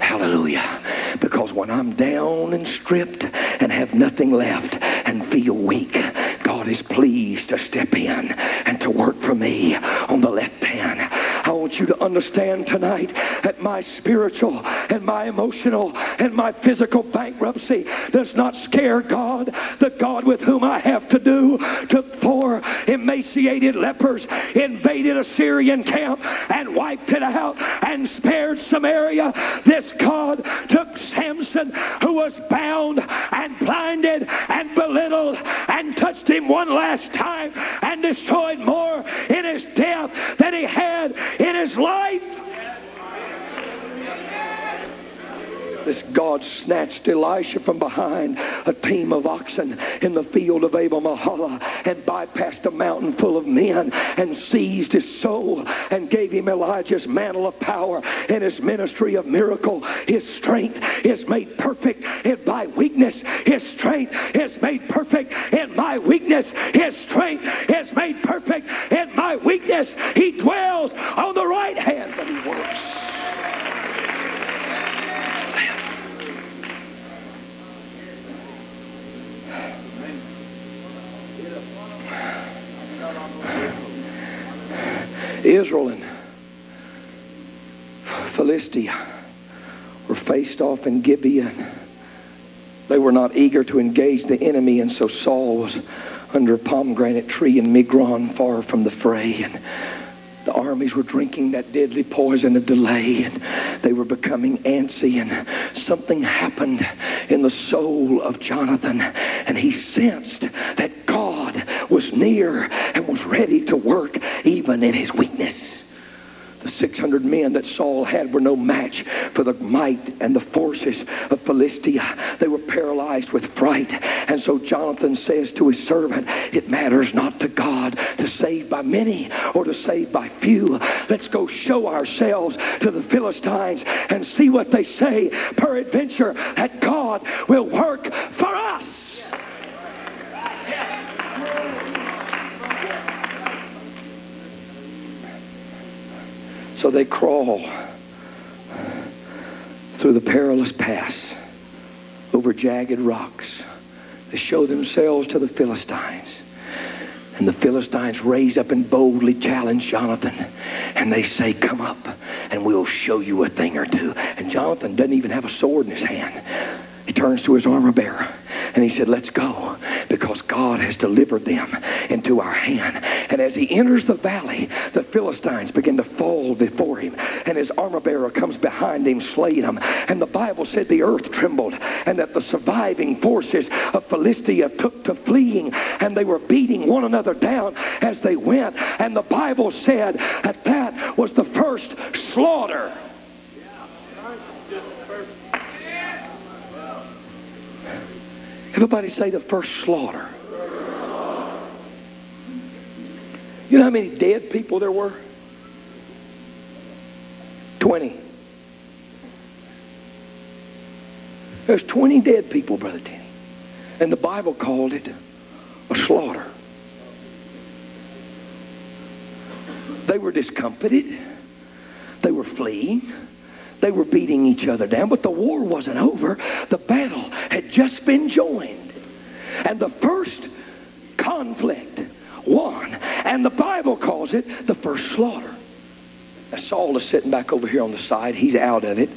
Hallelujah. Because when I'm down and stripped and have nothing left and feel weak, God is pleased to step in and to work for me on the left hand. Want you to understand tonight that my spiritual and my emotional and my physical bankruptcy does not scare God. The God with whom I have to do took four emaciated lepers, invaded a Syrian camp, and wiped it out and spared Samaria. This God took Samson, who was bound and blinded and belittled, and touched him one last time and destroyed more in his death than he had life. This God snatched Elisha from behind a team of oxen in the field of Abel Mahala and bypassed a mountain full of men and seized his soul and gave him Elijah's mantle of power and his ministry of miracle. His strength is made perfect in my weakness. His strength is made perfect in my weakness. His strength is made perfect in my weakness. He dwells on the right hand, but he works. Israel and Philistia were faced off in Gibeon. They were not eager to engage the enemy, and so Saul was under a pomegranate tree in Migron, far from the fray. And the armies were drinking that deadly poison of delay, and they were becoming antsy, and something happened in the soul of Jonathan, and he sensed that was near and was ready to work even in his weakness. The 600 men that Saul had were no match for the might and the forces of Philistia. They were paralyzed with fright. And so Jonathan says to his servant, It matters not to God to save by many or to save by few. Let's go show ourselves to the Philistines and see what they say. Peradventure that God will work So they crawl through the perilous pass over jagged rocks. They show themselves to the Philistines. And the Philistines raise up and boldly challenge Jonathan. And they say, Come up and we'll show you a thing or two. And Jonathan doesn't even have a sword in his hand. He turns to his armor bearer and he said, Let's go because God has delivered them into our hand. And as he enters the valley, the Philistines begin to fall before him. And his armor bearer comes behind him, slaying him. And the Bible said the earth trembled and that the surviving forces of Philistia took to fleeing and they were beating one another down as they went. And the Bible said that that was the first slaughter. Everybody say the first slaughter. You know how many dead people there were? 20. There's 20 dead people, Brother Tenney. And the Bible called it a slaughter. They were discomfited. They were fleeing. They were beating each other down, but the war wasn't over. The battle had just been joined. And the first conflict won. And the Bible calls it the first slaughter. Now, Saul is sitting back over here on the side. He's out of it.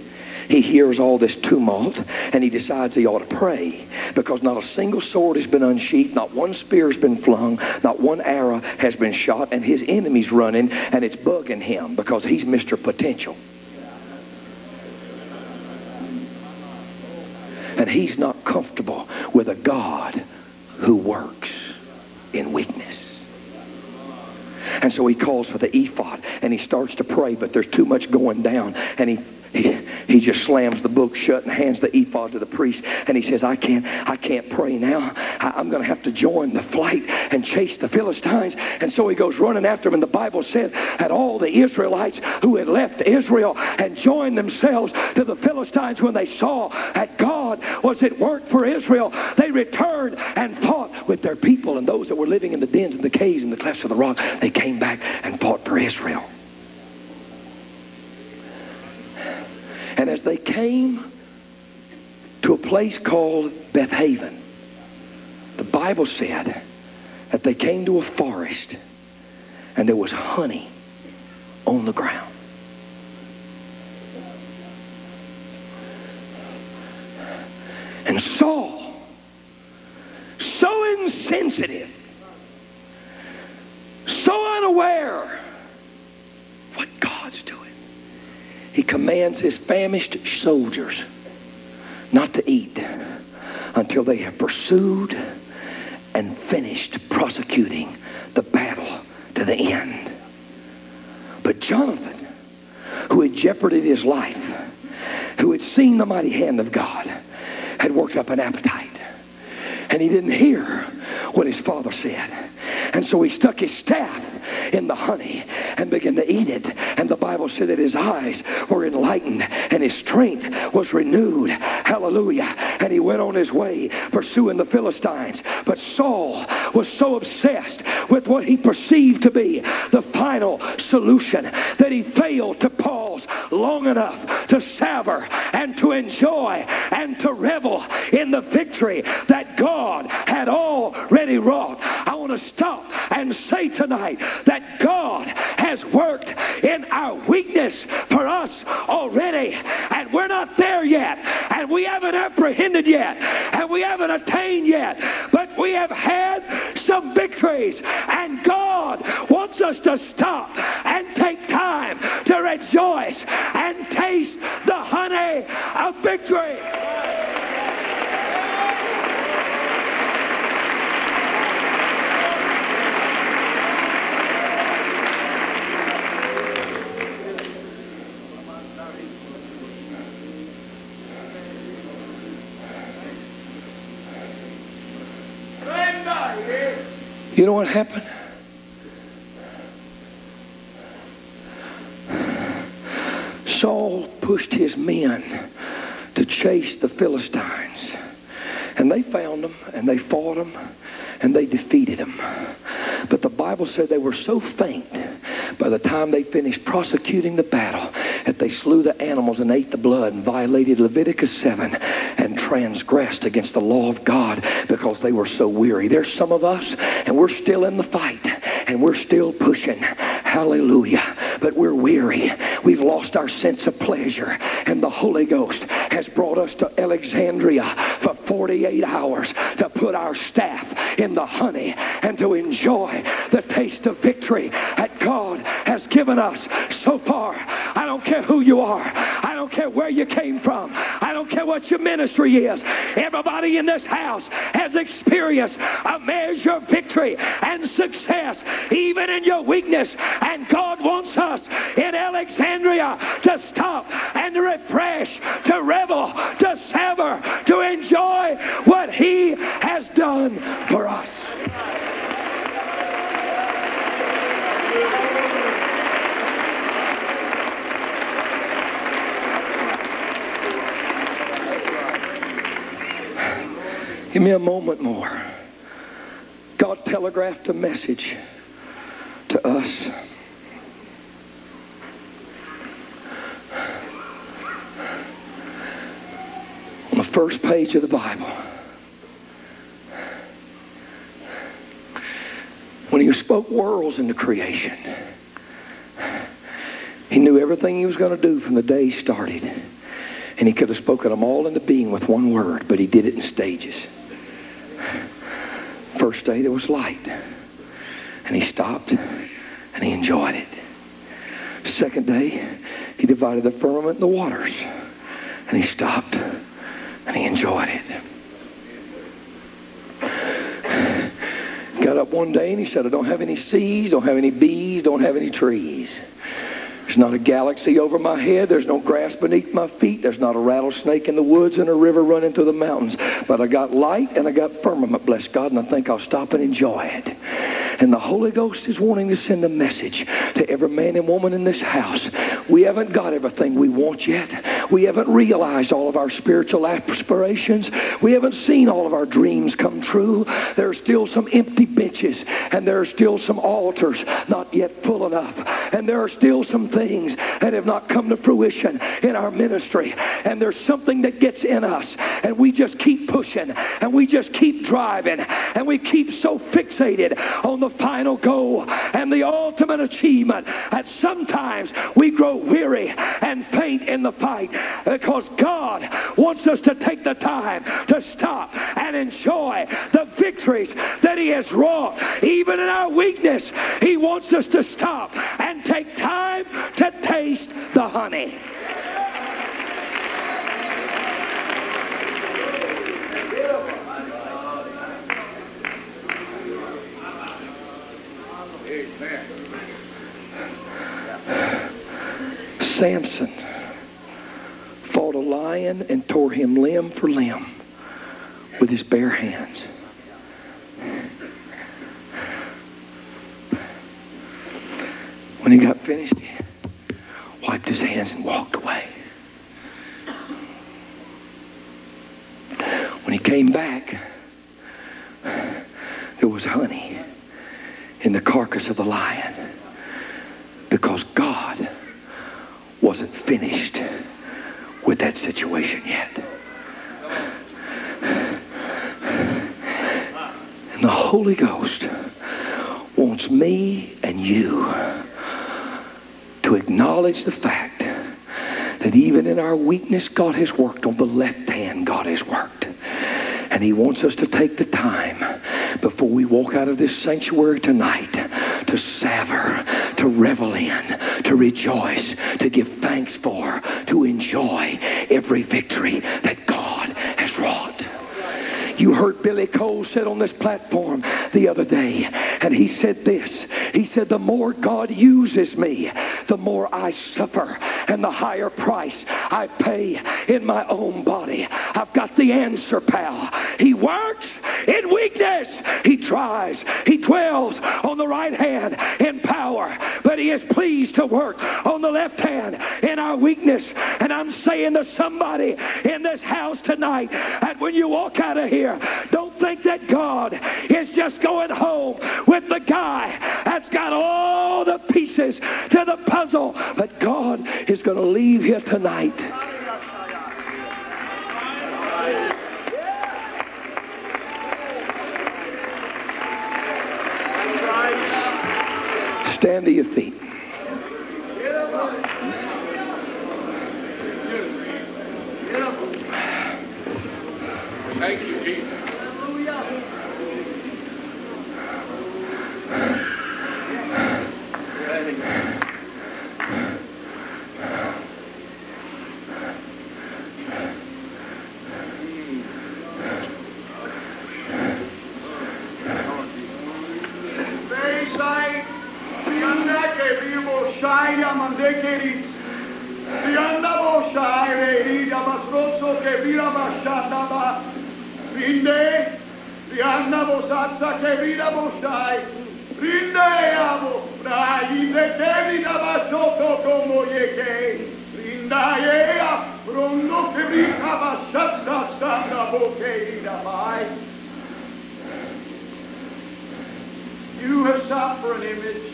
He hears all this tumult and he decides he ought to pray because not a single sword has been unsheathed, not one spear has been flung, not one arrow has been shot, and his enemy's running and it's bugging him because he's Mr. Potential. And he's not comfortable with a God who works in weakness. And so he calls for the ephod and he starts to pray, but there's too much going down. And he, he, he just slams the book shut and hands the ephod to the priest. And he says, I can't, I can't pray now. I, am going to have to join the flight and chase the Philistines. And so he goes running after him. And the Bible said that all the Israelites who had left Israel and joined themselves to the Philistines when they saw that God was at work for Israel, they returned and fought with their people and those that were living in the dens and the caves and the clefts of the rock. They came back and fought for Israel. And as they came to a place called Bethaven, the Bible said that they came to a forest and there was honey on the ground. And Saul, so insensitive, so unaware what God's doing, he commands his famished soldiers not to eat until they have pursued and finished prosecuting the battle to the end. But Jonathan, who had jeoparded his life, who had seen the mighty hand of God, had worked up an appetite. And he didn't hear what his father said. And so he stuck his staff in the honey and began to eat it. And the Bible said that his eyes were enlightened and his strength was renewed. Hallelujah. And he went on his way pursuing the Philistines. But Saul was so obsessed with what he perceived to be the final solution that he failed to pause long enough to savor and to enjoy and to revel in the victory that God had already wrought. I want to stop and say tonight that God has worked in our weakness for us already. And we're not there yet. And we haven't apprehended yet. And we haven't attained yet. But we have had some victories. And God wants us to stop and take time to rejoice and taste the honey of victory. You know what happened? Saul pushed his men to chase the Philistines. And they found them, and they fought them, and they defeated them. But the Bible said they were so faint by the time they finished prosecuting the battle that they slew the animals and ate the blood and violated Leviticus 7 and transgressed against the law of God because they were so weary. There's some of us, and we're still in the fight, and we're still pushing. Hallelujah. But we're weary. We've lost our sense of pleasure. And the Holy Ghost has brought us to Alexandria for 48 hours to put our staff in the honey and to enjoy the taste of victory that God has given us so far. I don't care who you are. I don't care where you came from. I don't care what your ministry is. Everybody in this house has experienced a measure of victory and success, even in your weakness. And God wants us in Alexandria to stop and to refresh, to revel, to savor, to enjoy what He has done for us. Give me a moment more. God telegraphed a message to us. On the first page of the Bible. When he spoke worlds into creation, he knew everything he was going to do from the day he started. And he could have spoken them all into being with one word, but he did it in stages. First day there was light. And he stopped and he enjoyed it. Second day, he divided the firmament and the waters. And he stopped and he enjoyed it. Got up one day and he said, I don't have any seas, don't have any bees, don't have any trees. There's not a galaxy over my head. There's no grass beneath my feet. There's not a rattlesnake in the woods and a river running through the mountains. But I got light and I got firmament, bless God, and I think I'll stop and enjoy it. And the Holy Ghost is wanting to send a message to every man and woman in this house. We haven't got everything we want yet. We haven't realized all of our spiritual aspirations. We haven't seen all of our dreams come true. There are still some empty benches and there are still some altars not yet full enough. And there are still some things that have not come to fruition in our ministry. And there's something that gets in us. And we just keep pushing. And we just keep driving. And we keep so fixated on the final goal and the ultimate achievement that sometimes we grow weary and faint in the fight because God wants us to take the time to stop and enjoy the victories that he has wrought. Even in our weakness he wants us to stop and take time to taste the honey Samson fought a lion and tore him limb for limb with his bare hands. When he got finished, he wiped his hands and walked away. When he came back, there was honey in the carcass of the lion because God wasn't finished with that situation yet. And the Holy Ghost wants me and you to acknowledge the fact that even in our weakness, God has worked. On the left hand, God has worked. And he wants us to take the time before we walk out of this sanctuary tonight to savor, to revel in, to rejoice, to give thanks for, to enjoy every victory that God has wrought. You heard Billy Cole sit on this platform the other day, and he said this. He said, The more God uses me, the more I suffer, and the higher price I pay in my own body. I've got the answer, pal. He works in weakness. He tries. He dwells on the right hand in power, but he is pleased to work on the left hand in our weakness. And I'm saying to somebody in this house tonight that when you walk out of here, don't think that God is just going home with the guy that's got all the pieces to the puzzle, but God is going to leave here tonight. Stand to your feet. Thank you, Amo, rai de rondo ke vira basatsa standa bo ke ida mai. You have sought for an image.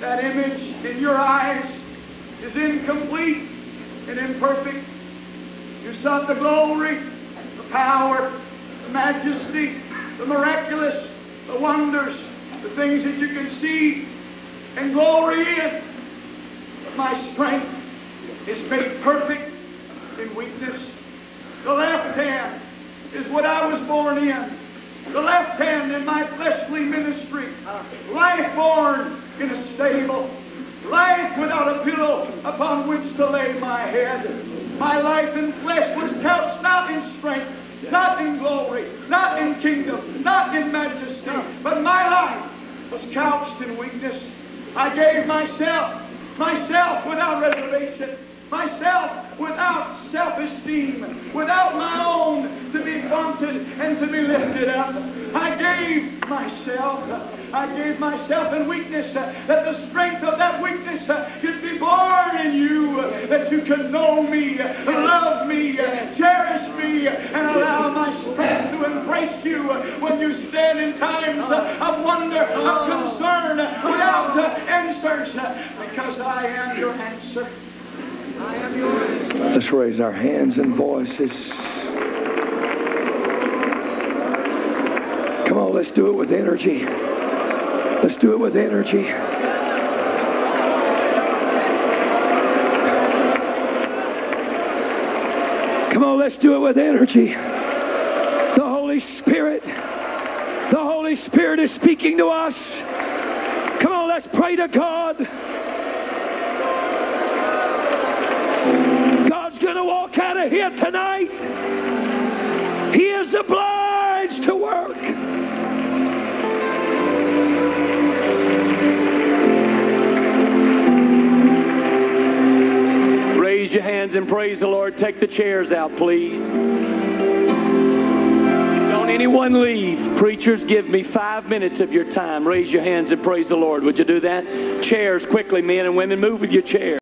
That image in your eyes is incomplete and imperfect. You sought the glory, the power, the majesty, the miraculous, the wonders, the things that you can see and glory in. But my strength is made perfect in weakness. The left hand is what I was born in. The left hand in my fleshly ministry. Life born in a stable. Life without a pillow upon which to lay my head. My life in flesh was couched not in strength, not in glory, not in kingdom, not in majesty, but my life was couched in weakness. I gave myself myself without reservation, myself without self-esteem, without my own to be vaunted and to be lifted up. I gave myself. I gave myself in weakness that the strength of that weakness could be born in you, that you could know me, love me, cherish me, and allow my strength to embrace you when you stand in times of wonder, of concern, without answers, because I am your answer. I am your answer. Let's raise our hands and voices. Come on, let's do it with energy. Let's do it with energy. Come on, let's do it with energy. The Holy Spirit, the Holy Spirit is speaking to us. Come on, let's pray to God. Going to walk out of here tonight. He is obliged to work. Raise your hands and praise the Lord. Take the chairs out, please. Don't anyone leave. Preachers, give me five minutes of your time. Raise your hands and praise the Lord. Would you do that? Chairs, quickly, men and women. Move with your chairs.